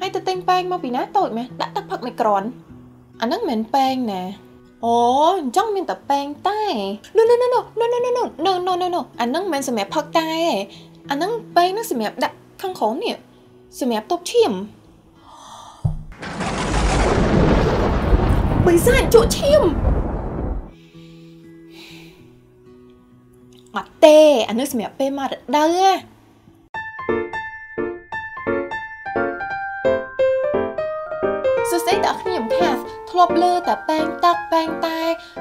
ហើយទៅទិញប៉ែងមកពីណាតូចមែនដាក់ទឹកផឹកនៃក្រាន់អាហ្នឹងមិនមែនប៉ែងណាអូអញ្ចឹងមានតែប៉ែងតែ no no no no no no no no no no no no អាហ្នឹងមិនសម្រាប់ផឹកតែទេអាហ្នឹងប៉ែងហ្នឹងសម្រាប់ដាក់ខាងក្រោមនេះសម្រាប់ទប់ឈាមបិសាចជក់ឈាមអត់ទេអានេះសម្រាប់ពេលមករដូវណា ខ្ញុំខាសធ្លាប់លើតែប៉ែងទឹកប៉ែងតែ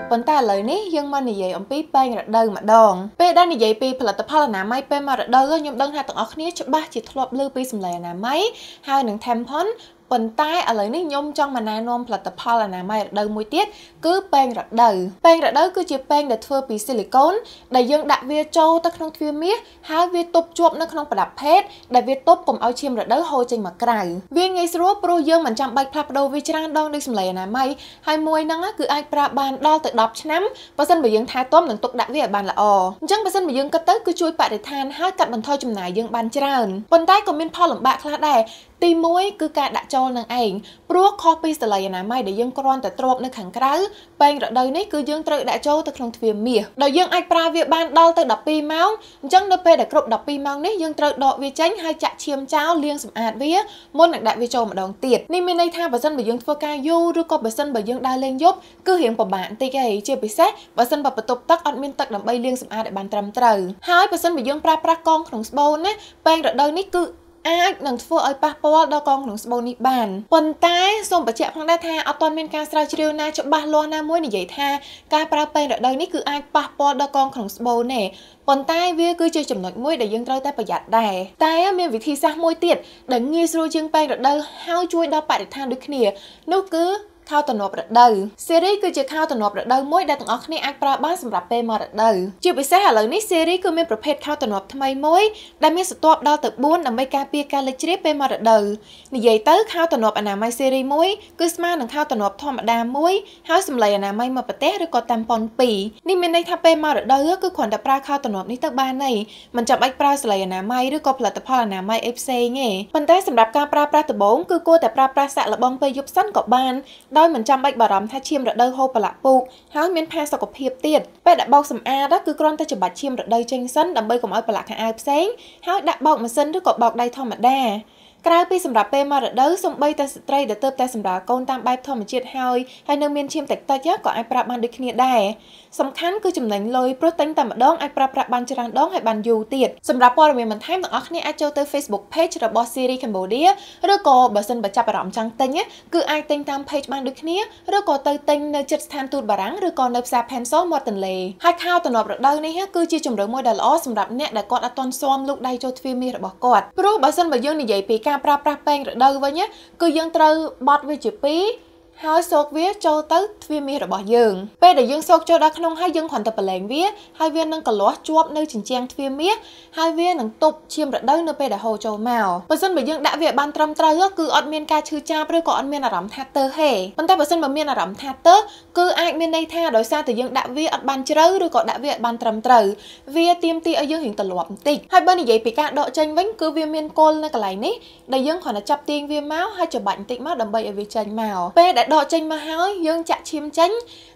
ប៉ុន្តែឥឡូវនេះយើងមកនិយាយអំពីប៉ែងរដូវម្ដងពេលដែលនិយាយពីផលិតផលអនាម័យពេលមករដូវខ្ញុំដឹងថាទាំងអស់គ្នាច្បាស់ជាធ្លាប់លើពីសម្លេងអនាម័យហើយនឹង Tampon ប៉ុន្តែឥឡូវនេះខ្ញុំចង់មកណែនាំផលិតផលអនាម័យរដូវមួយទៀតគឺប៉ែងរដូវប៉ែងរដូវគឺជាប៉ែងដែលធ្វើពីស៊ីលីកូនដែលយើងដាក់វាចូលទៅក្នុងទ្វារមាសហើយវាទប់ជាប់នៅក្នុងប្រដាប់ភេទដែលវាទប់កុំឲ្យឈាមរដូវហូរចេញមកក្រៅវាងាយស្រួលព្រោះយើងមិនចាំបាច់ផ្លាស់ប្ដូរវាច្រើនដងដូចសម្លេងអនាម័យហើយមួយហ្នឹងគឺអាចប្រើបានដល់ទៅ10ឆ្នាំបើសិនបើយើងថែទាំនិងទុកដាក់វាឲ្យបានល្អអញ្ចឹងបើសិនបើយើងគិតទៅគឺជួយបរិស្ថានហើយកាត់បន្ថយចំណាយយើងបានច្រើនប៉ុន្តែក៏មានផលលំបាកខ្លះដែរ ទី1គឺការដាក់ចូលនឹងឯងព្រោះខុសពីស្លៃអនាម័យដែលយើងគ្រាន់តែទ្របនៅខាងក្រៅពេងរដូវនេះគឺយើងត្រូវដាក់ចូលទៅក្នុងទ្វារមាសដែលយើងអាចប្រើវាបានដល់ទៅ12ម៉ោងអញ្ចឹងនៅពេលដែលគ្រប់12ម៉ោងនេះយើងត្រូវដកវាចេញហើយចាក់ឈាមចោលលាងសម្អាតវាមុននឹងដាក់វាចូលម្ដងទៀតនេះមានន័យថាបើសិនបើយើងធ្វើការយូរឬក៏បើសិនបើយើងដើរលេងយប់គឺរៀងពិបាកបន្តិចឯងជាពិសេសបើសិនបើបន្ទប់ទឹកអត់មានទឹកដើម្បីលាងសម្អាតឲ្យបានត្រឹមត្រូវហើយបើសិនបើយើងប្រើប្រាស់កងក្នុងស្បូនណាពេងរដូវនេះគឺ អាចនឹងធ្វើឲ្យប៉ះពាល់ដល់កងក្នុងស្បូននេះបានប៉ុន្តែសូមបញ្ជាក់ផងដែរថាអត់ទាន់មានការស្រាវជ្រាវណាច្បាស់លាស់ណាមួយនិយាយថាការប្រើពេងរដូវនេះគឺអាចប៉ះពាល់ដល់កងក្នុងស្បូនទេប៉ុន្តែវាគឺជាចំណុចមួយដែលយើងត្រូវតែប្រយ័ត្នដែរតែមានវិធីសាស្ត្រមួយទៀតដែលងាយស្រួលជាងពេងរដូវហើយជួយដល់បរិស្ថានដូចគ្នានោះគឺ ខោទំនាប់រដូវសេរីគឺជាខោទំនាប់រដូវមួយដែលទាំងអស់គ្នាអាចប្រើបានសម្រាប់ពេលមករដូវជាពិសេសឥឡូវនេះសេរីគឺមានប្រភេទខោទំនាប់ថ្មីមួយដែលមានស្ទាប់ដល់ទៅ4ដើម្បីការពារការលេចជ្រាបពេលមករដូវនិយាយទៅខោទំនាប់អនាម័យសេរីមួយគឺស្មើនឹងខោទំនាប់ធម្មតាមួយហើយសម្លេងអនាម័យមកប្រទេសឬក៏តាមប៉ុន2នេះមានន័យថាពេលមករដូវគឺគ្រាន់តែប្រើខោទំនាប់នេះទៅបានហើយមិនចាំបាច់ប្រើសម្លេងអនាម័យឬក៏ផលិតផលអនាម័យអីផ្សេងទេប៉ុន្តែសម្រាប់ការប្រើប្រាស់ដំបូងគឺគួរតែប្រើប្រាស់សាក់លបងពេលយប់សិនក៏បានដោយមិនចាំបាច់បារម្ភថាឈាមរដូវហូរប្រឡាក់ពូកហើយមានផាសុកភាពទៀតពេលដែលបោកសម្អាតគឺគ្រាន់តែច្បាច់ឈាមរដូវចេញសិនដើម្បីកុំឲ្យប្រឡាក់ខោអាវផ្សេងហើយដាក់បោកម៉ាស៊ីនឬក៏បោកដៃធម្មតា ក្រៅពីសម្រាប់ពេលមករដូវសំបីតែស្ត្រីដែលទៅតែសម្រាប់កូនតាមបែបធម្មជាតិហើយហើយនៅមានឈាមតិចតិចក៏អាចប្រាប់បានដូចគ្នាដែរសំខាន់គឺចំណេញលុយព្រោះទិញតែម្ដងអាចប្រើប្រាស់បានច្រើនដងហើយបានយូរទៀតសម្រាប់ព័ត៌មានបន្ថែមទាំងអស់គ្នាអាចចូលទៅ Facebook page របស់ Siri Cambodia ឬក៏បើសិនបើចាប់អារម្មណ៍ចង់ទិញគឺអាចទិញតាម page បានដូចគ្នាឬក៏ទៅទិញនៅជិតស្ថានទូតបារាំងឬក៏នៅផ្សារ Pencil មាត់ទន្លេហើយខោទំនាប់រដូវនេះគឺជាជម្រើសមួយដ៏ល្អសម្រាប់អ្នកដែលគាត់អត់ទាន់ស៊ាំលូកដៃចូលទ្វារមាសរបស់គាត់ព្រោះបើសិនបើយើងនិយាយពីការប្រើប្រាស់ពេងរដូវវិញគឺយើងត្រូវបត់វាជាពីរ ហើយសោកវាចូលទៅទ្វារមាសរបស់យើងពេលដែលយើងសោកចូលដល់ក្នុងហើយយើងគ្រាន់តែប្រឡែងវាហើយវានឹងកលាស់ជាប់នៅជញ្ជាំងទ្វារមាសហើយវានឹងទប់ឈាមរដូវនៅពេលដែលហូរចូលមកបើសិនបើយើងដាក់វាបានត្រឹមត្រូវគឺអត់មានការឈឺចាប់ឬក៏អត់មានអារម្មណ៍ថាទើហេប៉ុន្តែបើសិនបើមានអារម្មណ៍ថាទើគឺអាចមានន័យថាដោយសារតែយើងដាក់វាអត់បានជ្រៅឬក៏ដាក់វាអត់បានត្រឹមត្រូវវាទាមទារឲ្យយើងរៀងទលាប់បន្តិចហើយបើនិយាយពីការដកចេញវិញគឺវាមានគល់នៅកន្លែងនេះដែលយើងគ្រាន់តែចាប់ទាញវាមកហើយច្បាច់បន្តិចមកដើម្បីឲ្យវាចេញមកពេលដែលដកចេញមកហើយយើងចាក់ឈាមចេញ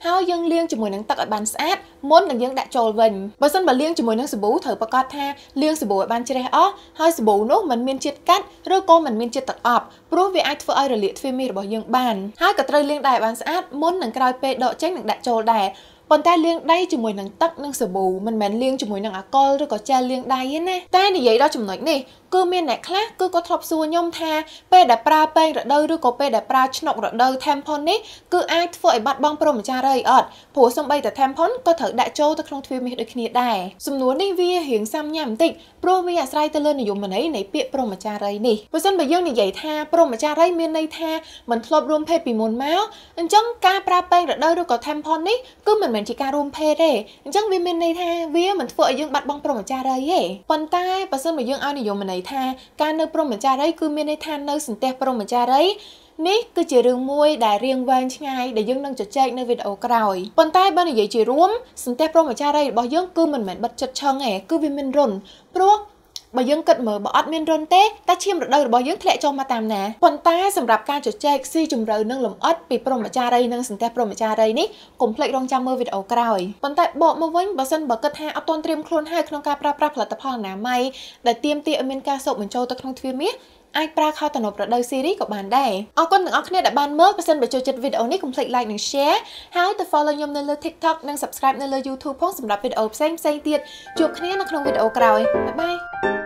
ហើយយើងលាងជាមួយនឹងទឹកឲ្យបានស្អាតមុននឹងយើងដាក់ចូលវិញបើសិនបើលាងជាមួយនឹងសាប៊ូត្រូវប្រកាសថាលាងសាប៊ូឲ្យបានជ្រះអស់ហើយសាប៊ូនោះមិនមានជាតិកាត់ឬក៏មិនមានជាតិទឹកអប់ព្រោះវាអាចធ្វើឲ្យរលាកទ្វារមីរបស់យើងបានហើយក៏ត្រូវលាងដៃឲ្យបានស្អាតមុននឹងក្រោយពេលដកចេញនឹងដាក់ចូលដែរ ប៉ុន្តែលាងដៃជាមួយនឹងទឹកនិងសាប៊ូមិនមែនលាងជាមួយនឹងអាល់កុលឬក៏ជែលលាងដៃទេណាតែនិយាយដល់ចំណុចនេះគឺមានអ្នកខ្លះគឺក៏ធ្លាប់សួរខ្ញុំថាពេលដែលប្រើពេងរដូវឬក៏ពេលដែលប្រើឆ្នុករដូវ tampon នេះគឺអាចធ្វើឲ្យបាត់បង់ព្រមចារីអត់ព្រោះសំបីតែ tampon ក៏ត្រូវដាក់ចូលទៅក្នុងទ្វារមាសដូចគ្នាដែរសំណួរនេះវារៀងសាំញ៉ាំបន្តិចព្រោះវាអាស្រ័យទៅលើនិយមន័យនៃពាក្យព្រមចារីនេះបើសិនបើយើងនិយាយថាព្រមចារីមានន័យថាមិនធ្លាប់រួមភេទពីមុនមកអញ្ចឹងការប្រើពេងរដូវឬក៏ tampon នេះគឺមិនមែនជាការរួមភេទទេអញ្ចឹងវាមានន័យថាវាមិនធ្វើឲ្យយើងបាត់បង់ព្រមចារីទេប៉ុន្តែបើសិនបើយើងឲ្យនិយមន័យថាការនៅព្រមចារីគឺមានន័យថានៅសន្ទះព្រមចារីនេះគឺជារឿងមួយដែលរៀងវែងឆ្ងាយដែលយើងនឹងជជែកនៅវីដេអូក្រោយប៉ុន្តែបើនិយាយជារួមសន្ទះព្រមចារីរបស់យើងគឺមិនមែនបិទចិត្តឆឹងទេគឺវាមានរុនព្រោះ បើយើងគិតមើលបើអត់មានរុនទេតែឈាមរដូវរបស់យើងធ្លាក់ចុះមកតាមណាប៉ុន្តែសម្រាប់ការជជែកស៊ីជម្រៅនិងលម្អិតពីព្រមចារីនិងសន្ទះព្រមចារីនេះកុំភ្លេចរងចាំមើលវីដេអូក្រោយប៉ុន្តែបកមកវិញបើសិនបើគិតថាអត់ទាន់ត្រៀមខ្លួនហើយក្នុងការប្រើប្រាស់ផលិតផលអនាម័យដែលទាមទារឲ្យមានការសូកបញ្ចូលទៅក្នុងទ្វារមាសអាចប្រើខោតំណប់រដូវស៊ីរីក៏បានដែរអរគុណទាំងអស់គ្នាដែលបានមើលបើសិនបើចូលចិត្តវីដេអូនេះកុំភ្លេច like និង share ហើយទៅ follow ខ្ញុំនៅលើ TikTok និង subscribe នៅលើ YouTube ផងសម្រាប់វីដេអូផ្សេងៗទៀតជួបគ្នានៅក្នុងវីដេអូក្រោយបាយបាយ